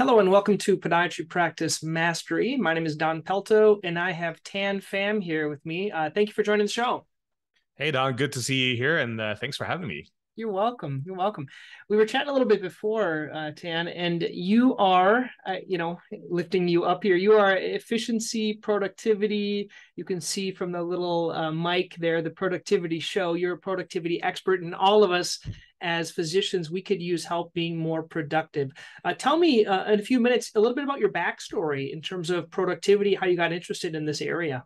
Hello and welcome to Podiatry Practice Mastery. My name is Don Pelto and I have Thanh Pham here with me. Uh, thank you for joining the show. Hey, Don, good to see you here and uh, thanks for having me. You're welcome. You're welcome. We were chatting a little bit before, uh, Thanh, and you are, uh, you know, lifting you up here. You are efficiency, productivity. You can see from the little uh, mic there, the productivity show. You're a productivity expert, and all of us as physicians, we could use help being more productive. Uh, tell me uh, in a few minutes a little bit about your backstory in terms of productivity, how you got interested in this area.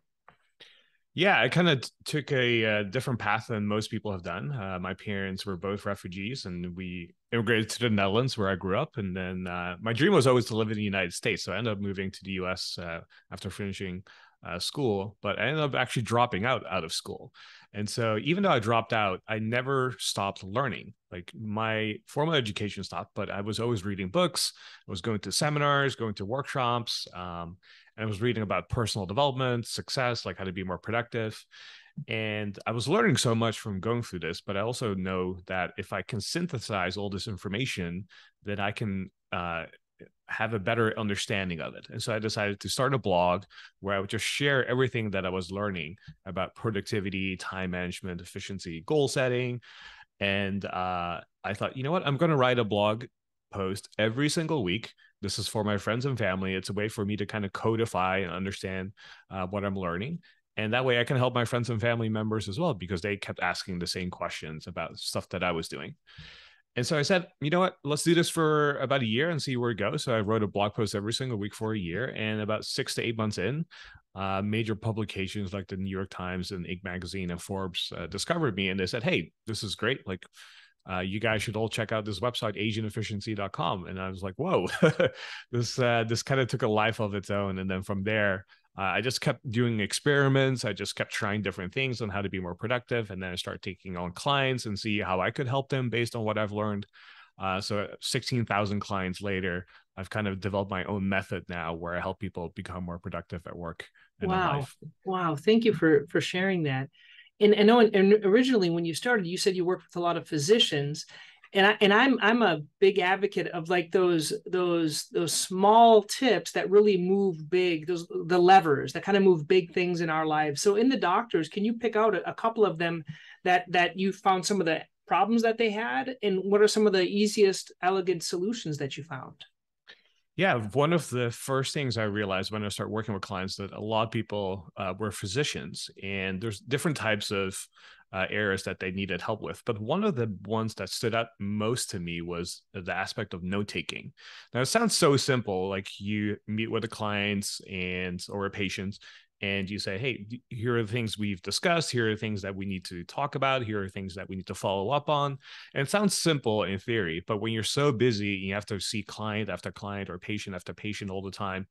Yeah, I kind of t- took a, uh, different path than most people have done. Uh, my parents were both refugees, and we immigrated to the Netherlands, where I grew up. And then uh, my dream was always to live in the United States, so I ended up moving to the U.S. Uh, after finishing uh, school. But I ended up actually dropping out out of school, and so even though I dropped out, I never stopped learning. Like my formal education stopped, but I was always reading books. I was going to seminars, going to workshops. Um, and I was reading about personal development, success, like how to be more productive. And I was learning so much from going through this, but I also know that if I can synthesize all this information, then I can uh, have a better understanding of it. And so I decided to start a blog where I would just share everything that I was learning about productivity, time management, efficiency, goal setting. And uh, I thought, you know what? I'm going to write a blog post every single week this is for my friends and family. It's a way for me to kind of codify and understand uh, what I'm learning. And that way I can help my friends and family members as well because they kept asking the same questions about stuff that I was doing. And so I said, you know what, let's do this for about a year and see where it goes. So I wrote a blog post every single week for a year. And about six to eight months in, uh, major publications like the New York Times and Inc. magazine and Forbes uh, discovered me and they said, hey, this is great. Like, uh, you guys should all check out this website asianefficiency.com and i was like whoa. This uh, this kind of took a life of its own. And then from there uh, i just kept doing experiments. I just kept trying different things on how to be more productive. And then i started taking on clients and see how i could help them based on what i've learned. Uh, so 16000 clients later i've kind of developed my own method now where i help people become more productive at work wow. wow. Thank you for for sharing that and, and, know, and originally when you started, you said you worked with a lot of physicians, and I and I'm I'm a big advocate of like those those those small tips that really move big those the levers that kind of move big things in our lives. So in the doctors, can you pick out a, a couple of them that that you found some of the problems that they had, and what are some of the easiest elegant solutions that you found? Yeah, one of the first things I realized when I started working with clients that a lot of people uh, were physicians, and there's different types of uh, that they needed help with. But one of the ones that stood out most to me was the aspect of note taking. Now, it sounds so simple, like you meet with a client and or a patient, and you say, hey, here are the things we've discussed. Here are the things that we need to talk about. Here are things that we need to follow up on. And it sounds simple in theory, but when you're so busy, you have to see client after client or patient after patient all the time,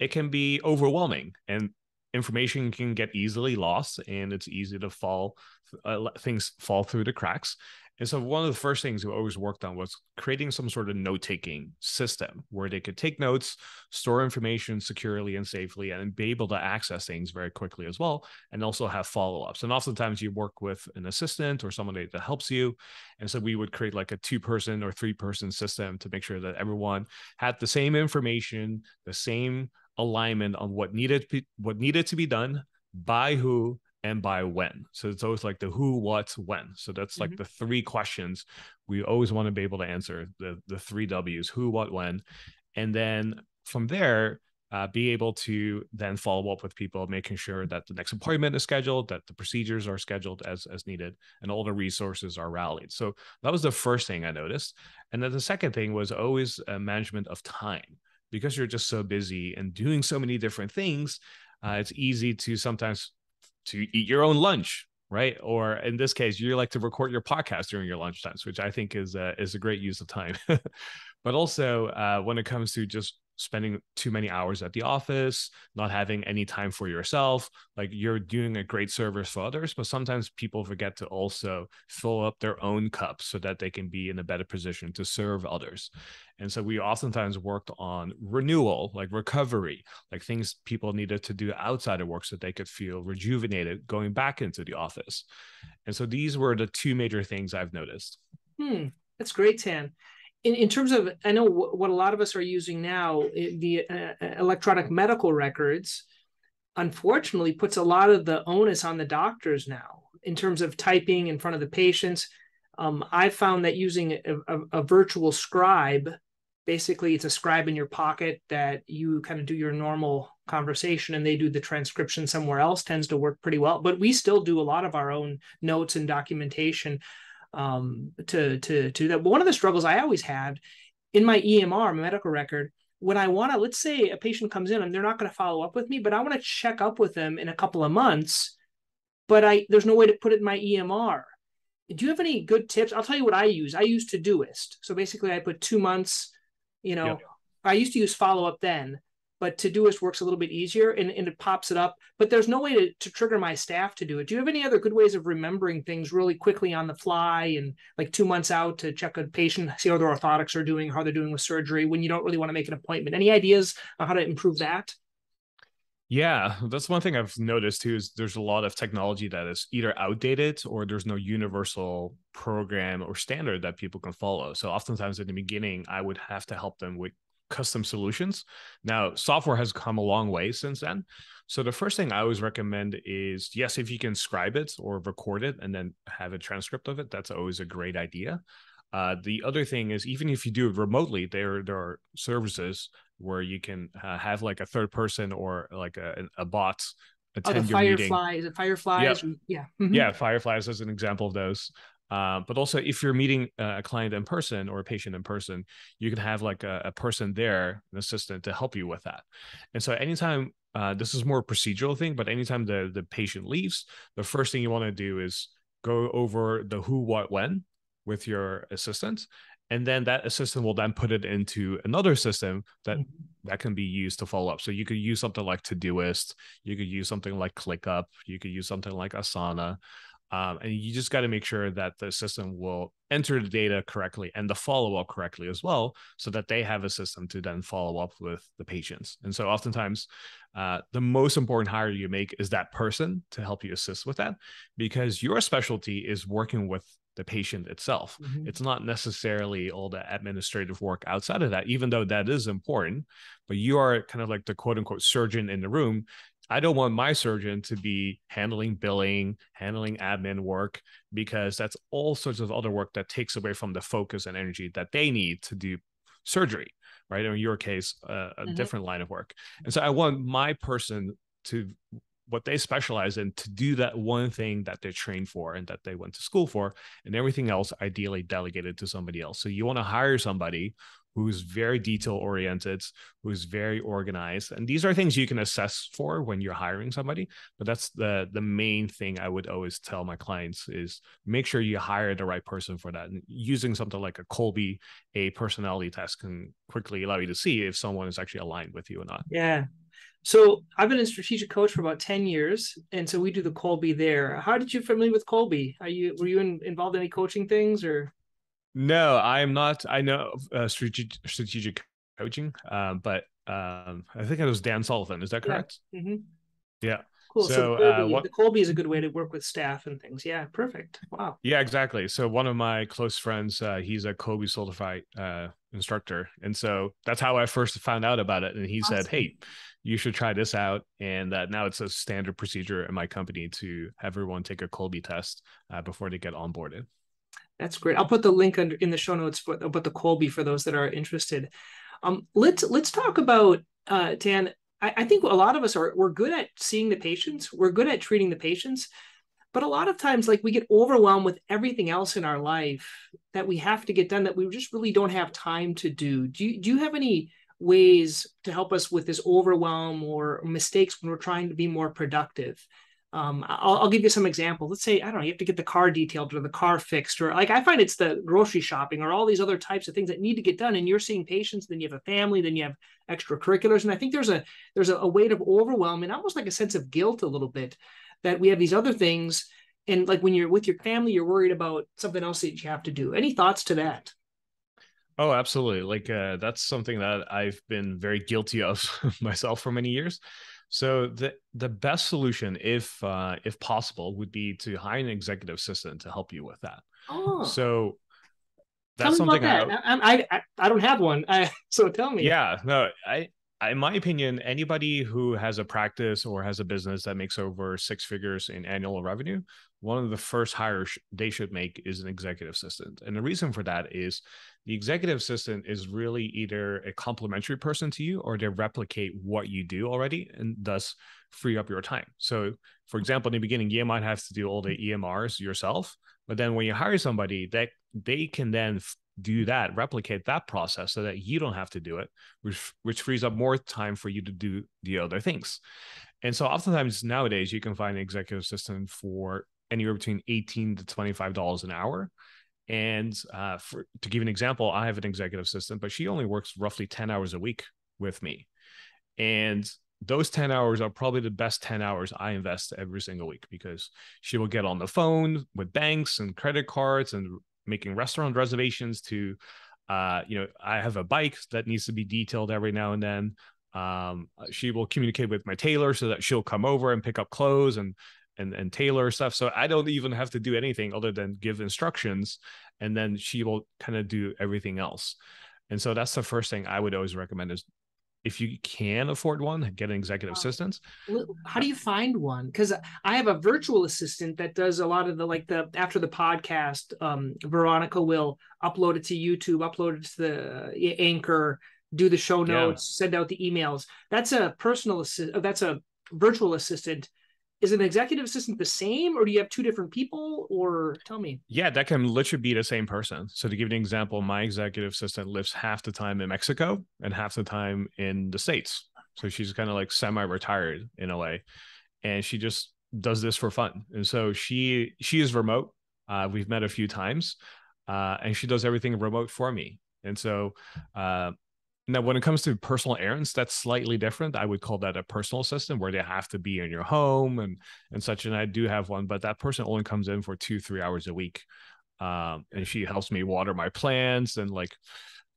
it can be overwhelming. And information can get easily lost and it's easy to fall uh, things fall through the cracks and so one of the first things we always worked on was creating some sort of note-taking system where they could take notes, store information securely and safely, and be able to access things very quickly as well, and also have follow-ups. And oftentimes you work with an assistant or somebody that helps you. And so we would create like a two-person or three-person system to make sure that everyone had the same information, the same alignment on what needed what needed to be done by who and by when. So it's always like the who, what, when. So that's like mm-hmm. the three questions we always want to be able to answer the the three W's: who, what, when, and then from there. Uh, be able to then follow up with people, making sure that the next appointment is scheduled, that the procedures are scheduled as as needed, and all the resources are rallied. So that was the first thing I noticed, and then the second thing was always a management of time because you're just so busy and doing so many different things. Uh, it's easy to sometimes to eat your own lunch right? Or in this case you like to record your podcast during your lunch times which i think is a, is a great use of time. But also uh, when it comes to just spending too many hours at the office, not having any time for yourself. Like you're doing a great service for others, but sometimes people forget to also fill up their own cups so that they can be in a better position to serve others. And so we oftentimes worked on renewal, like recovery, like things people needed to do outside of work so they could feel rejuvenated going back into the office. And so these were the two major things I've noticed. Hmm, that's great, Thanh in, in terms of, I know what a lot of us are using now, the uh, electronic medical records, unfortunately puts a lot of the onus on the doctors now in terms of typing in front of the patients. Um, I found that using a, a, a, virtual scribe, basically it's a scribe in your pocket that you kind of do your normal conversation and they do the transcription somewhere else tends to work pretty well. But we still do a lot of our own notes and documentation um, to to to that. But one of the struggles I always had in my EMR, my medical record, when I want to, let's say a patient comes in and they're not going to follow up with me, but I want to check up with them in a couple of months, but I there's no way to put it in my EMR. Do you have any good tips? I'll tell you what I use. I use Todoist. So basically, I put two months. You know, yeah. I used to use FollowUpThen, but Todoist works a little bit easier and, and it pops it up. But there's no way to, to trigger my staff to do it. Do you have any other good ways of remembering things really quickly on the fly and like two months out to check a patient, see how their orthotics are doing, how they're doing with surgery when you don't really want to make an appointment? Any ideas on how to improve that? Yeah, that's one thing I've noticed too is there's a lot of technology that is either outdated or there's no universal program or standard that people can follow. So oftentimes in the beginning, I would have to help them with custom solutions. Now, software has come a long way since then. So the first thing I always recommend is yes, if you can scribe it or record it and then have a transcript of it, that's always a great idea. Uh, the other thing is even if you do it remotely, there there are services where you can uh, have like a third person or like a, a bot attend oh, the your Firefly. meeting. Is it Fireflies? Yeah, yeah. Mm-hmm. yeah. Fireflies is an example of those. Uh, but also, if you're meeting a client in person or a patient in person, you can have like a, a person there, an assistant, to help you with that. And so, anytime uh, this is more procedural thing, but anytime the the patient leaves, the first thing you want to do is go over the who, what, when with your assistant, and then that assistant will then put it into another system that mm-hmm. that can be used to follow up. So you could use something like Todoist, you could use something like ClickUp, you could use something like Asana. Um, and you just got to make sure that the system will enter the data correctly and the follow up correctly as well, so that they have a system to then follow up with the patients. And so, oftentimes, uh, the most important hire you make is that person to help you assist with that, because your specialty is working with the patient itself. Mm-hmm. It's not necessarily all the administrative work outside of that, even though that is important. But you are kind of like the quote unquote surgeon in the room. I don't want my surgeon to be handling billing, handling admin work, because that's all sorts of other work that takes away from the focus and energy that they need to do surgery, right? Or in your case, uh, a mm-hmm. different line of work. And so I want my person to what they specialize in to do that one thing that they're trained for and that they went to school for, and everything else ideally delegated to somebody else. So you want to hire somebody who's very detail oriented, who's very organized. And these are things you can assess for when you're hiring somebody. But that's the the main thing I would always tell my clients is make sure you hire the right person for that. And using something like a Kolbe, a personality test can quickly allow you to see if someone is actually aligned with you or not. Yeah. So I've been a strategic coach for about 10 years. And so we do the Kolbe there. How did you familiar with Kolbe? Are you were you in, involved in any coaching things or no, I am not. I know uh, strategic strategic coaching, um, but um, I think it was Dan Sullivan. Is that correct? Yeah. Mm-hmm. yeah. Cool. So, so the, Kolbe, uh, what, the Kolbe is a good way to work with staff and things. Yeah, perfect. Wow. Yeah, exactly. So one of my close friends, uh, he's a Kolbe certified uh, instructor, and so that's how I first found out about it. And he awesome. said, "Hey, you should try this out." And uh, now it's a standard procedure in my company to have everyone take a Kolbe test uh, before they get onboarded. That's great. I'll put the link under in the show notes for about the Kolbe for those that are interested. Um, let's let's talk about uh, Dan. I, I think a lot of us are we're good at seeing the patients. We're good at treating the patients, but a lot of times, like we get overwhelmed with everything else in our life that we have to get done that we just really don't have time to do. Do you do you have any ways to help us with this overwhelm or mistakes when we're trying to be more productive? Um, I'll, I'll, give you some examples. Let's say, I don't know, you have to get the car detailed or the car fixed, or like I find it's the grocery shopping or all these other types of things that need to get done. And you're seeing patients, then you have a family, then you have extracurriculars. And I think there's a there's a, a weight of overwhelm and almost like a sense of guilt a little bit that we have these other things. And like when you're with your family, you're worried about something else that you have to do. Any thoughts to that? Oh, absolutely. Like uh, that's something that I've been very guilty of myself for many years. So the the best solution, if uh, if possible, would be to hire an executive assistant to help you with that. Oh. So that's something that. I, I I don't have one. I, so tell me. Yeah, no, I in my opinion, anybody who has a practice or has a business that makes over six figures in annual revenue, one of the first hires they should make is an executive assistant. And the reason for that is the executive assistant is really either a complementary person to you or they replicate what you do already and thus free up your time. So, for example, in the beginning, you might have to do all the EMRs yourself, but then when you hire somebody, that they can then do that, replicate that process so that you don't have to do it, which which frees up more time for you to do the other things. And so oftentimes nowadays you can find an executive assistant for anywhere between 18 to $25 an hour. And uh, for, to give an example, I have an executive assistant, but she only works roughly 10 hours a week with me. And those 10 hours are probably the best 10 hours I invest every single week because she will get on the phone with banks and credit cards and making restaurant reservations to uh, you know, I have a bike that needs to be detailed every now and then. Um, she will communicate with my tailor so that she'll come over and pick up clothes and and and tailor stuff. So I don't even have to do anything other than give instructions, and then she will kind of do everything else. And so that's the first thing I would always recommend is if you can afford one, get an executive assistant. How do you find one? Because I have a virtual assistant that does a lot of the like the after the podcast. Um, Veronica will upload it to YouTube, upload it to the Anchor, do the show notes, yeah. send out the emails. That's a personal assistant. That's a virtual assistant is an executive assistant the same or do you have two different people or tell me? Yeah that can literally be the same person. So to give you an example my executive assistant lives half the time in mexico and half the time in the states. So she's kind of like semi-retired in a way and she just does this for fun. And so she she is remote. Uh, we've met a few times uh, and she does everything remote for me. And so uh, now, when it comes to personal errands, that's slightly different. I would call that a personal assistant where they have to be in your home and and such. And I do have one, but that person only comes in for two, three hours a week. Um, and she helps me water my plants and like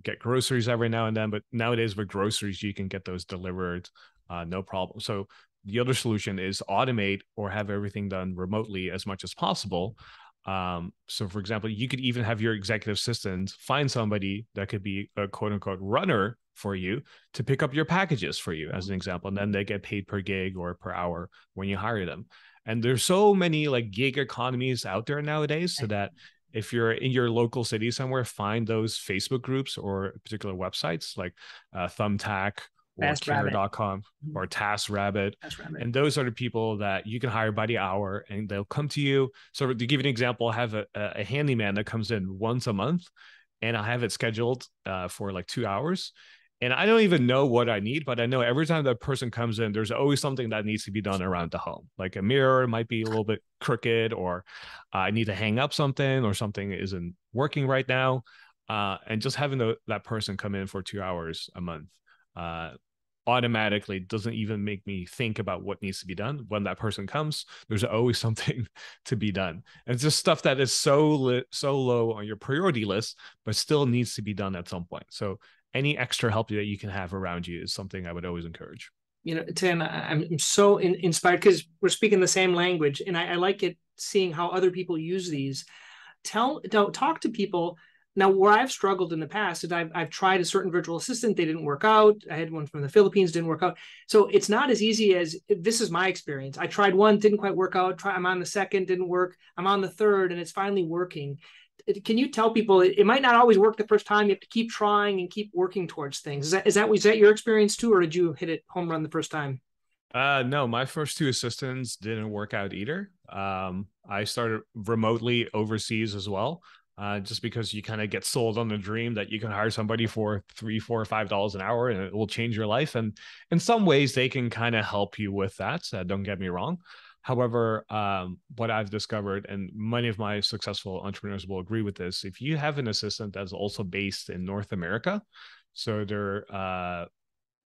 get groceries every now and then. But nowadays with groceries, you can get those delivered, uh, no problem. So the other solution is automate or have everything done remotely as much as possible. Um, so, for example, you could even have your executive assistant find somebody that could be a quote unquote runner for you to pick up your packages for you, as an example. And then they get paid per gig or per hour when you hire them. And there's so many like gig economies out there nowadays, so that if you're in your local city somewhere, find those Facebook groups or particular websites like uh, Thumbtack or mm-hmm. or TaskRabbit. TaskRabbit. And those are the people that you can hire by the hour and they'll come to you. So to give you an example, I have a, a handyman that comes in once a month and I have it scheduled uh, for like two hours. And I don't even know what I need, but I know every time that person comes in, there's always something that needs to be done around the home. Like a mirror might be a little bit crooked, or uh, I need to hang up something, or something isn't working right now. Uh, and just having the, that person come in for two hours a month uh, automatically doesn't even make me think about what needs to be done. When that person comes there's always something to be done. And it's just stuff that is so li- so low on your priority list but still needs to be done at some point. So any extra help that you can have around you is something i would always encourage. You know tim i'm so in- inspired because we're speaking the same language and I, I like it seeing how other people use these. Tell don't talk to people now, where I've struggled in the past is I've, I've tried a certain virtual assistant, they didn't work out. I had one from the Philippines, didn't work out. So it's not as easy as this is my experience. I tried one, didn't quite work out. Try, I'm on the second, didn't work. I'm on the third, and it's finally working. Can you tell people it, it might not always work the first time? You have to keep trying and keep working towards things. Is that is that is that your experience too, or did you hit it home run the first time? Uh, no, my first two assistants didn't work out either. Um, I started remotely overseas as well uh, just because you kind of get sold on the dream that you can hire somebody for three, four, five dollars an hour and it will change your life. And in some ways, they can kind of help you with that. Uh, don't get me wrong. However, um, what I've discovered, and many of my successful entrepreneurs will agree with this, if you have an assistant that's also based in North America, so they're uh,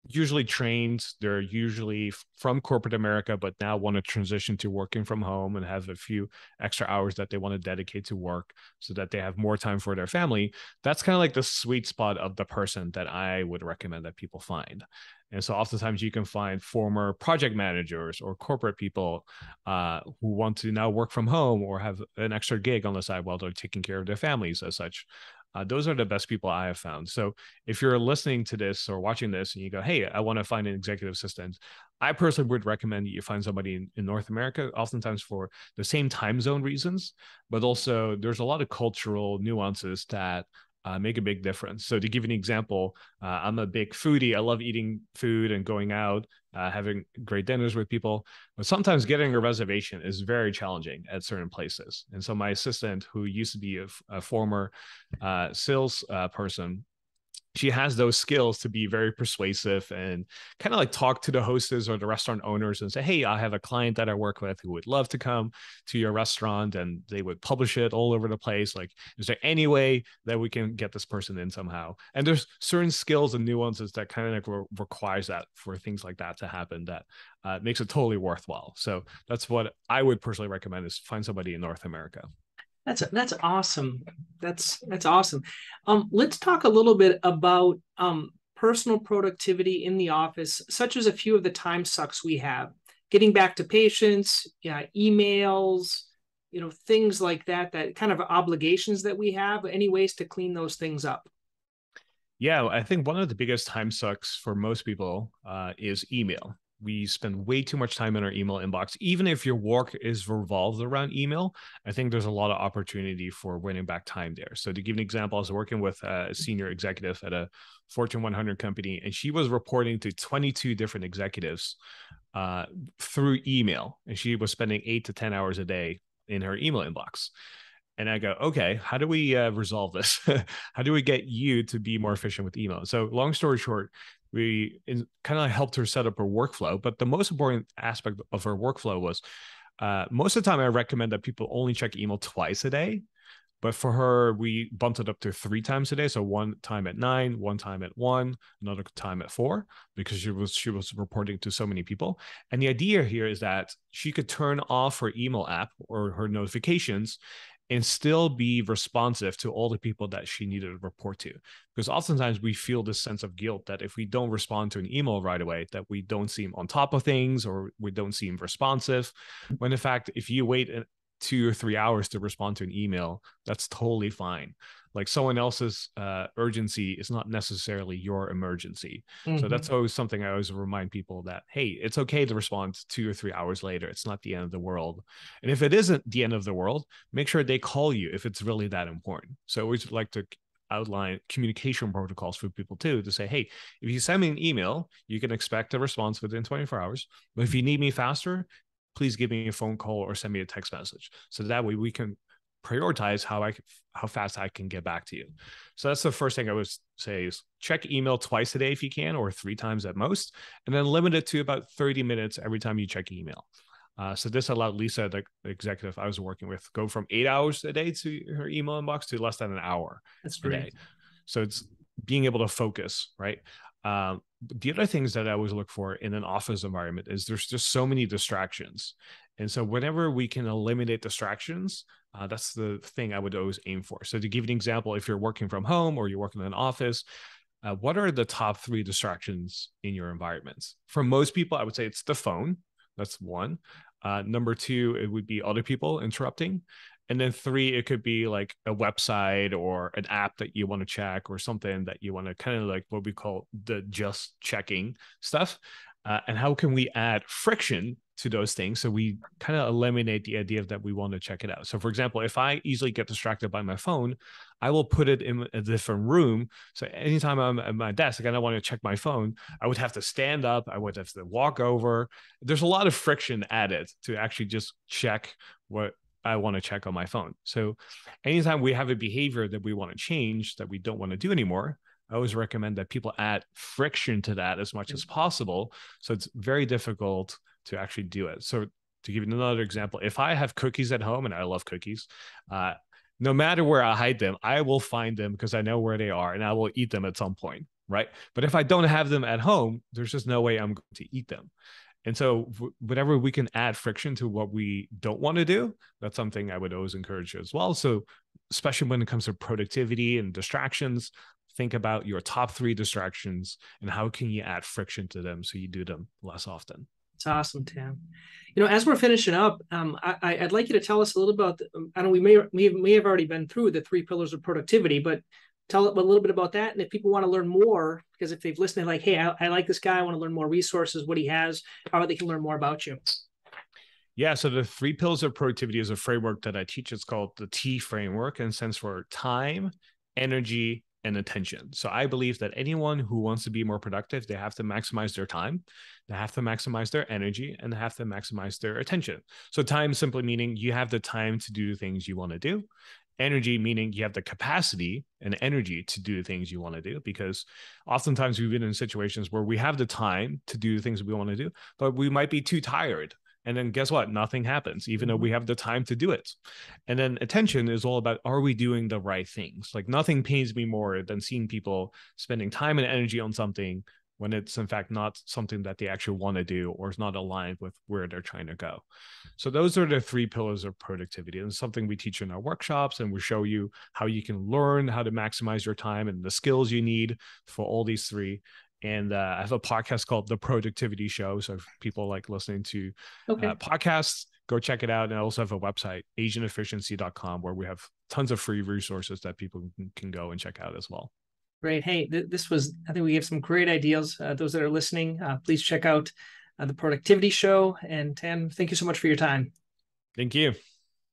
usually trained. They're usually from corporate America, but now want to transition to working from home and have a few extra hours that they want to dedicate to work so that they have more time for their family. That's kind of like the sweet spot of the person that I would recommend that people find. And so oftentimes you can find former project managers or corporate people uh, who want to now work from home or have an extra gig on the side while they're taking care of their families as such. Uh, those are the best people I have found. So if you're listening to this or watching this and you go, hey, I want to find an executive assistant, I personally would recommend that you find somebody in, in North America, oftentimes for the same time zone reasons, but also there's a lot of cultural nuances that uh, make a big difference. So to give an example, uh, I'm a big foodie. I love eating food and going out, uh, having great dinners with people. But sometimes getting a reservation is very challenging at certain places. And so my assistant, who used to be a, former uh, sales uh, person, she has those skills to be very persuasive and kind of like talk to the hostess or the restaurant owners and say, Hey, I have a client that I work with who would love to come to your restaurant and they would publish it all over the place. Like, is there any way that we can get this person in somehow? And there's certain skills and nuances that kind of like re- requires that for things like that to happen that uh, makes it totally worthwhile. So that's what I would personally recommend is find somebody in North America. That's that's awesome. That's that's awesome. Um, let's talk a little bit about um, personal productivity in the office, such as a few of the time sucks we have. Getting back to patients, yeah, emails, you know, things like that. That kind of obligations that we have. Any ways to clean those things up? Yeah, I think one of the biggest time sucks for most people uh, is email we spend way too much time in our email inbox. Even if your work is revolved around email, I think there's a lot of opportunity for winning back time there. So to give an example, I was working with a senior executive at a Fortune 100 company, and she was reporting to 22 different executives uh, through email, and she was spending eight to 10 hours a day in her email inbox. And I go, okay, how do we uh, resolve this? how do we get you to be more efficient with email? So, long story short, we kind of helped her set up her workflow. But the most important aspect of her workflow was uh, most of the time I recommend that people only check email twice a day. But for her, we bumped it up to three times a day. So one time at nine, one time at one, another time at four, because she was she was reporting to so many people. And the idea here is that she could turn off her email app or her notifications and still be responsive to all the people that she needed to report to. Because oftentimes we feel this sense of guilt that if we don't respond to an email right away that we don't seem on top of things or we don't seem responsive. When in fact if you wait uh, two or three hours to respond to an email that's totally fine like someone else's uh, urgency is not necessarily your emergency. Mm-hmm. so that's always something i always remind people that hey it's okay to respond two or three hours later. It's not the end of the world. And if it isn't the end of the world make sure they call you if it's really that important. So i always like to outline communication protocols for people too to say hey if you send me an email you can expect a response within 24 hours. But if you need me faster please give me a phone call or send me a text message. So that way we can prioritize how I how fast I can get back to you. So that's the first thing I would say is check email twice a day if you can, or three times at most, and then limit it to about 30 minutes every time you check email. Uh, so this allowed Lisa, the executive I was working with, go from eight hours a day to her email inbox to less than an hour that's a great. day. So it's being able to focus, right? Um, the other things that I always look for in an office environment is there's just so many distractions. And so whenever we can eliminate distractions, uh, that's the thing I would always aim for. So to give an example, if you're working from home or you're working in an office, uh, what are the top three distractions in your environments? For most people, I would say it's the phone. That's one. Uh, number two, it would be other people interrupting. And then three, it could be like a website or an app that you want to check or something that you want to kind of like what we call the just checking stuff. Uh, and how can we add friction to those things. So we kind of eliminate the idea that we want to check it out. So for example if i easily get distracted by my phone i will put it in a different room. So anytime i'm at my desk and i want to check my phone i would have to stand up i would have to walk over. There's a lot of friction added to actually just check what I want to check on my phone. So anytime we have a behavior that we want to change that we don't want to do anymore, I always recommend that people add friction to that as much as mm. possible. So it's very difficult to actually do it. So to give you another example, if I have cookies at home and I love cookies, uh, no matter where I hide them, I will find them because I know where they are and I will eat them at some point. Right. But if I don't have them at home, there's just no way I'm going to eat them. And so, whatever we can add friction to what we don't want to do, that's something I would always encourage you as well. So, especially when it comes to productivity and distractions, think about your top three distractions and how can you add friction to them so you do them less often. It's awesome, Thanh. You know, as we're finishing up, um, I, would like you to tell us a little about. Um, I know we may we may have already been through the three pillars of productivity, but tell a little bit about that. And if people want to learn more, because if they've listened, like, hey, I, I like this guy, I want to learn more resources, what he has, how they can learn more about you. Yeah, so the three pillars of productivity is a framework that I teach. It's called the T framework and stands for time, energy, and attention. So I believe that anyone who wants to be more productive, they have to maximize their time, they have to maximize their energy, and they have to maximize their attention. So time simply meaning you have the time to do the things you want to do. Energy meaning you have the capacity and energy to do the things you want to do because oftentimes we've been in situations where we have the time to do the things we want to do, but we might be too tired and then guess what? Nothing happens, even though we mm-hmm. have the time to do it. And then attention is all about are we doing the right things? Like nothing pains me more than seeing people spending time and energy on something when it's in fact not something that they actually want to do or is not aligned with where they're trying to go. So those are the three pillars of productivity. And something we teach in our workshops and we show you how you can learn how to maximize your time and the skills you need for all these three and uh, I have a podcast called The Productivity Show. So if people like listening to okay. uh, podcasts, go check it out. And I also have a website, asianefficiency.com, where we have tons of free resources that people can, can go and check out as well. Great. Hey, th- this was, I think we gave some great ideas. Uh, those that are listening, uh, please check out uh, The Productivity Show. And Thanh, thank you so much for your time. Thank you.